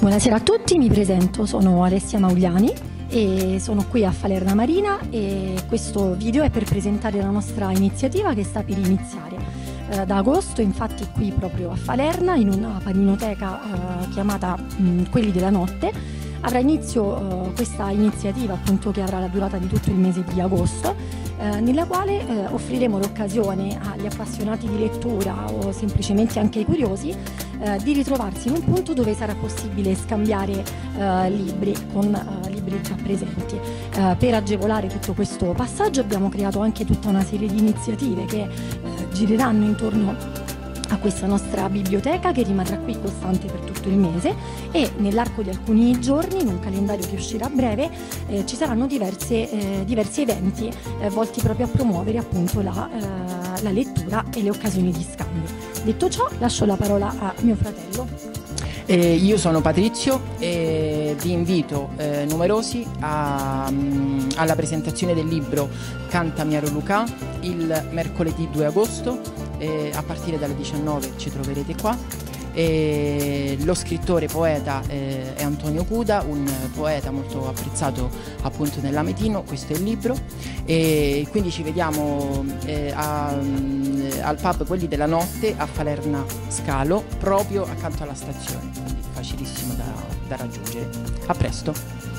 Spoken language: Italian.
Buonasera a tutti, mi presento, sono Alessia Mauliani e sono qui a Falerna Marina e questo video è per presentare la nostra iniziativa che sta per iniziare. Eh, da agosto infatti qui proprio a Falerna in una paninoteca eh, chiamata mh, mm, Quelli della Notte avrà inizio eh, questa iniziativa appunto che avrà la durata di tutto il mese di agosto eh, nella quale eh, offriremo l'occasione agli appassionati di lettura o semplicemente anche ai curiosi eh, di ritrovarsi in un punto dove sarà possibile scambiare eh, libri con eh, libri già presenti. per agevolare tutto questo passaggio abbiamo creato anche tutta una serie di iniziative che gireranno intorno a questa nostra biblioteca che rimarrà qui costante per tutto il mese e nell'arco di alcuni giorni, in un calendario che uscirà a breve, eh, ci saranno diverse, eh, diversi eventi eh, volti proprio a promuovere appunto la, eh, la lettura e le occasioni di scambio. Detto ciò, lascio la parola a mio fratello. Eh, io sono Patrizio e vi invito eh, numerosi a, um, alla presentazione del libro Canta Miaro Luca il mercoledì 2 agosto eh, a partire dalle 19 ci troverete qua. E lo scrittore poeta eh, è Antonio Cuda, un poeta molto apprezzato appunto nell'Ametino, questo è il libro e quindi ci vediamo eh, a, mm, al pub Quelli della Notte a Falerna Scalo proprio accanto alla stazione, quindi facilissimo da, da raggiungere. A presto!